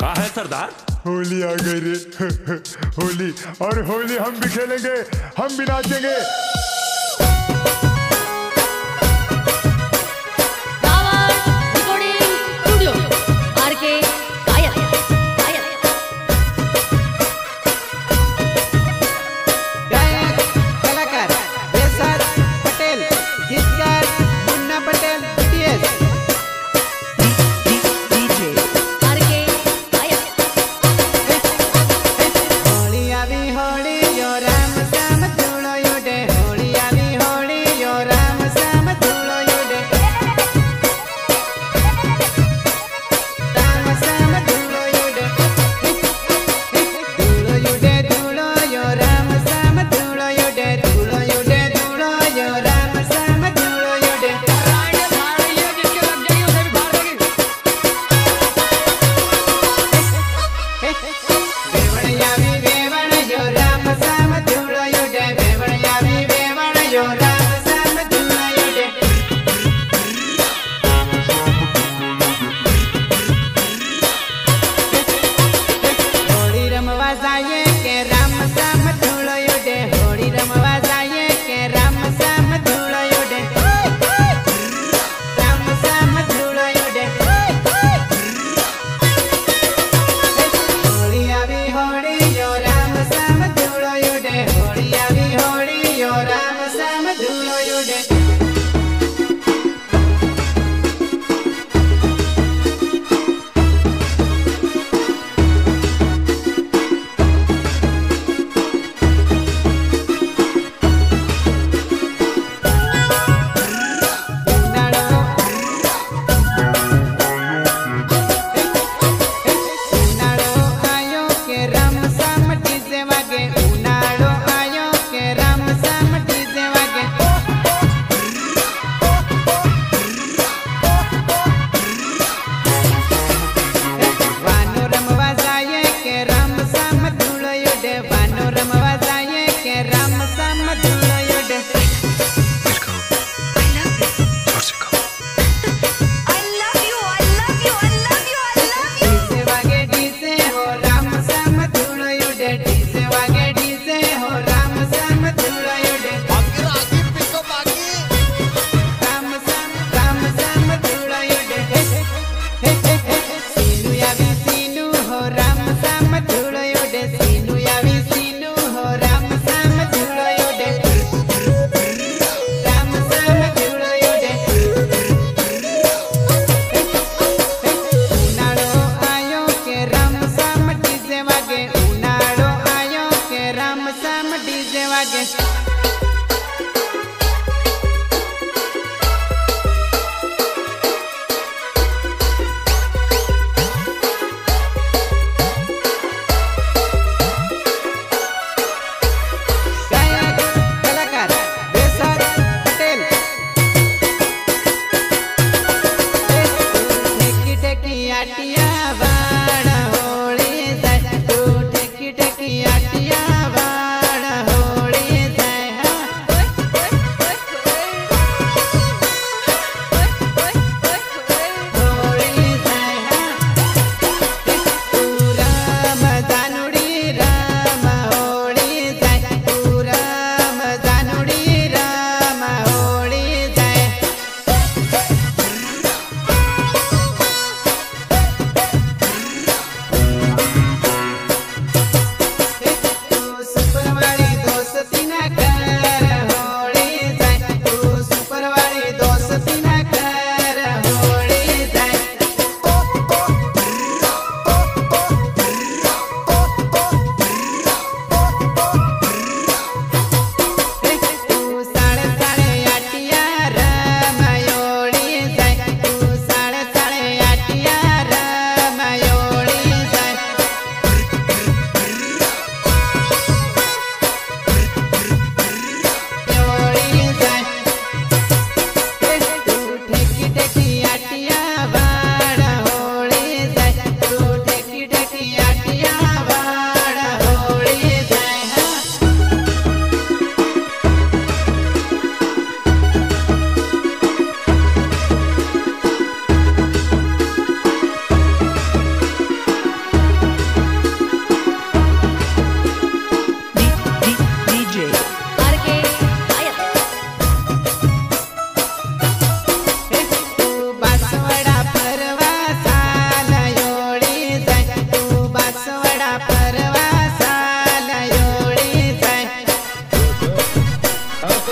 कहा है सरदार? होली आ गई रे। होली। और होली हम भी खेलेंगे हम भी नाचेंगे। your answer.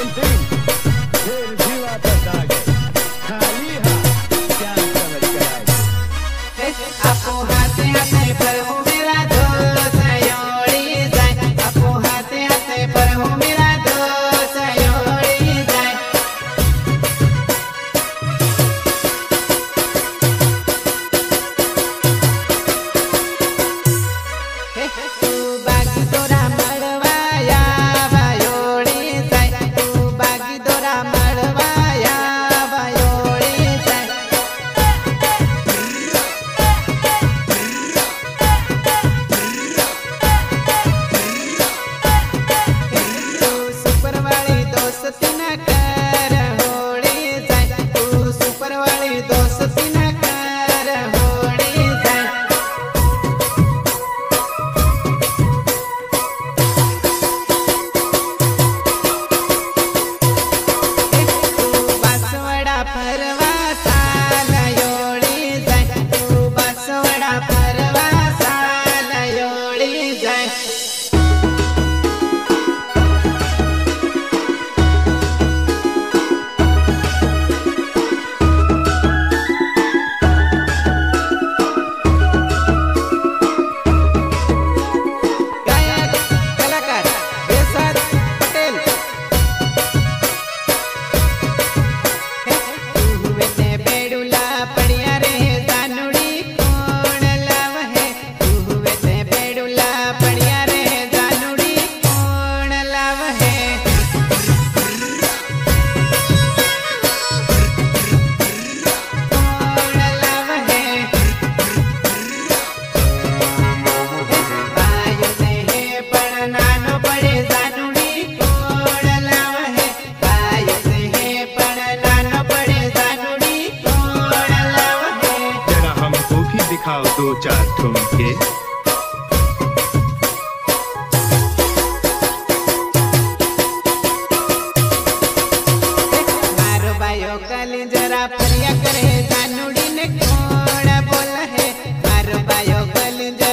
também.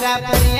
para, para.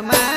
my